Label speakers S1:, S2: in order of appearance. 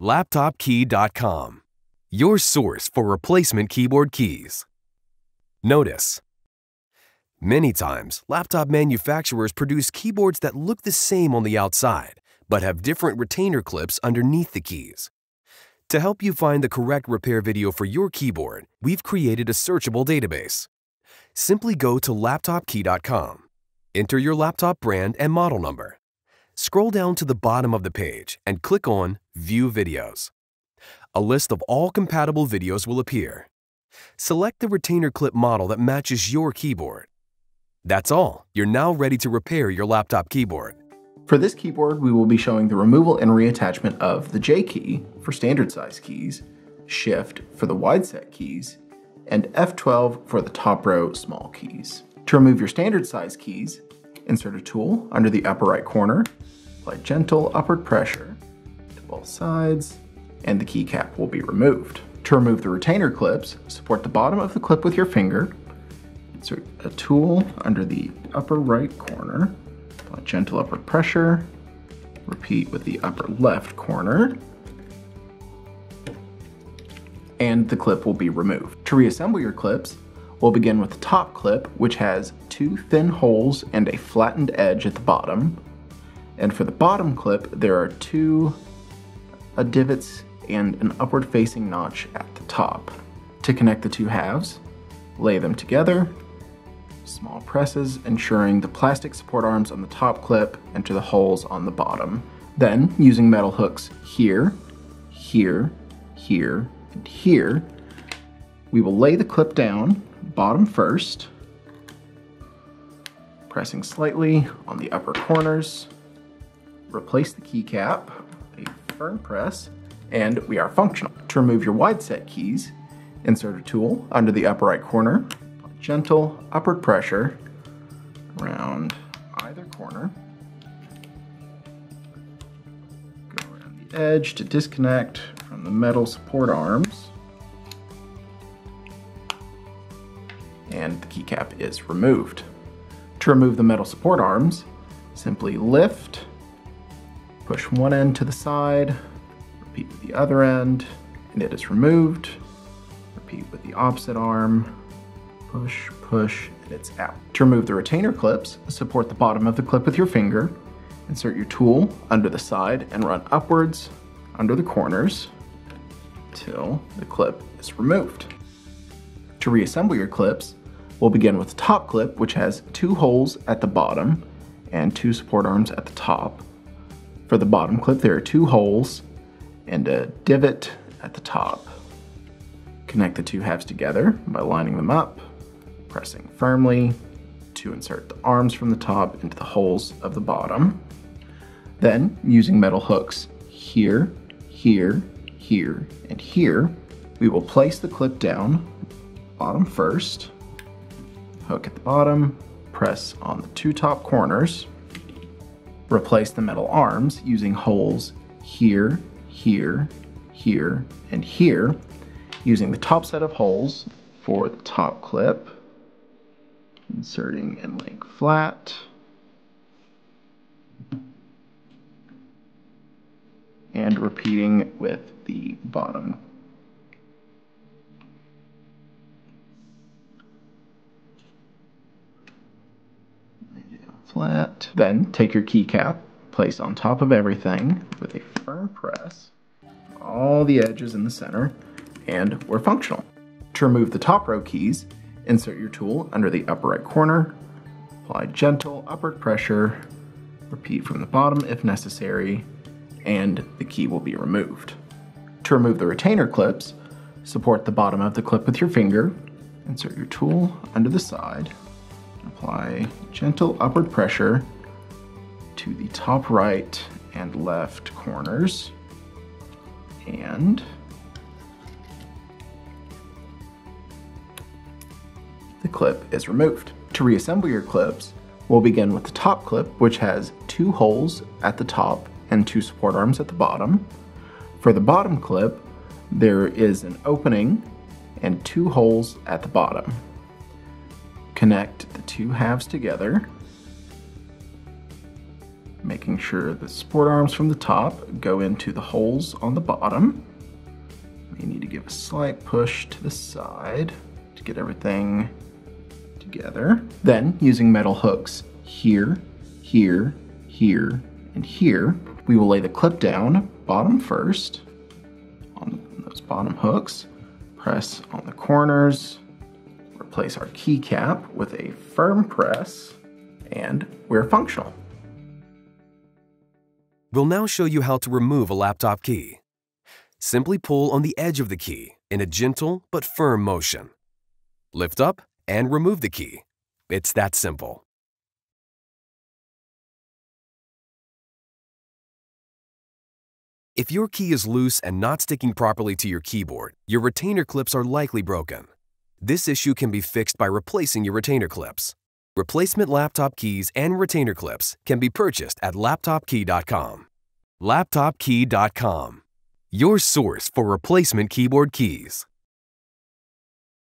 S1: LaptopKey.com, your source for replacement keyboard keys. Notice Many times, laptop manufacturers produce keyboards that look the same on the outside, but have different retainer clips underneath the keys. To help you find the correct repair video for your keyboard, we've created a searchable database. Simply go to laptopkey.com, enter your laptop brand and model number, Scroll down to the bottom of the page and click on View Videos. A list of all compatible videos will appear. Select the retainer clip model that matches your keyboard. That's all. You're now ready to repair your laptop keyboard.
S2: For this keyboard, we will be showing the removal and reattachment of the J key for standard size keys, Shift for the wide set keys, and F12 for the top row small keys. To remove your standard size keys, insert a tool under the upper right corner Apply gentle upward pressure to both sides and the keycap will be removed. To remove the retainer clips, support the bottom of the clip with your finger, insert a tool under the upper right corner, apply gentle upward pressure, repeat with the upper left corner, and the clip will be removed. To reassemble your clips, we'll begin with the top clip, which has two thin holes and a flattened edge at the bottom, and for the bottom clip, there are two divots and an upward facing notch at the top. To connect the two halves, lay them together, small presses ensuring the plastic support arms on the top clip enter the holes on the bottom. Then, using metal hooks here, here, here, and here, we will lay the clip down, bottom first, pressing slightly on the upper corners, replace the keycap, a firm press, and we are functional. To remove your wide set keys, insert a tool under the upper right corner, gentle upward pressure around either corner, go around the edge to disconnect from the metal support arms, and the keycap is removed. To remove the metal support arms, simply lift Push one end to the side, repeat with the other end, and it is removed. Repeat with the opposite arm, push, push, and it's out. To remove the retainer clips, support the bottom of the clip with your finger, insert your tool under the side and run upwards under the corners till the clip is removed. To reassemble your clips, we'll begin with the top clip, which has two holes at the bottom and two support arms at the top. For the bottom clip, there are two holes and a divot at the top. Connect the two halves together by lining them up, pressing firmly to insert the arms from the top into the holes of the bottom. Then, using metal hooks here, here, here, and here, we will place the clip down, bottom first, hook at the bottom, press on the two top corners, Replace the metal arms using holes here, here, here, and here, using the top set of holes for the top clip, inserting and laying flat, and repeating with the bottom flat. Then take your keycap, place on top of everything with a firm press, all the edges in the center, and we're functional. To remove the top row keys, insert your tool under the upper right corner, apply gentle upward pressure, repeat from the bottom if necessary, and the key will be removed. To remove the retainer clips, support the bottom of the clip with your finger, insert your tool under the side, Apply gentle upward pressure to the top right and left corners. And the clip is removed. To reassemble your clips, we'll begin with the top clip, which has two holes at the top and two support arms at the bottom. For the bottom clip, there is an opening and two holes at the bottom. Connect the two halves together. making sure the support arms from the top go into the holes on the bottom. You need to give a slight push to the side to get everything together. Then, using metal hooks here, here, here, and here, we will lay the clip down, bottom first, on those bottom hooks, press on the corners, replace our keycap with a firm press, and we're functional.
S1: We'll now show you how to remove a laptop key. Simply pull on the edge of the key in a gentle but firm motion. Lift up and remove the key. It's that simple. If your key is loose and not sticking properly to your keyboard, your retainer clips are likely broken. This issue can be fixed by replacing your retainer clips. Replacement laptop keys and retainer clips can be purchased at laptopkey.com. Laptopkey.com, your source for replacement keyboard keys.